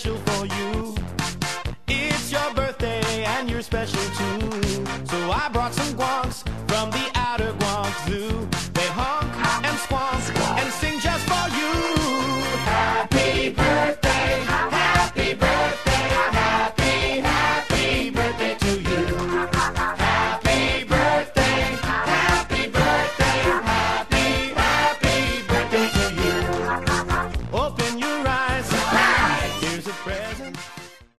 special for you. It's your birthday and you're special too. present.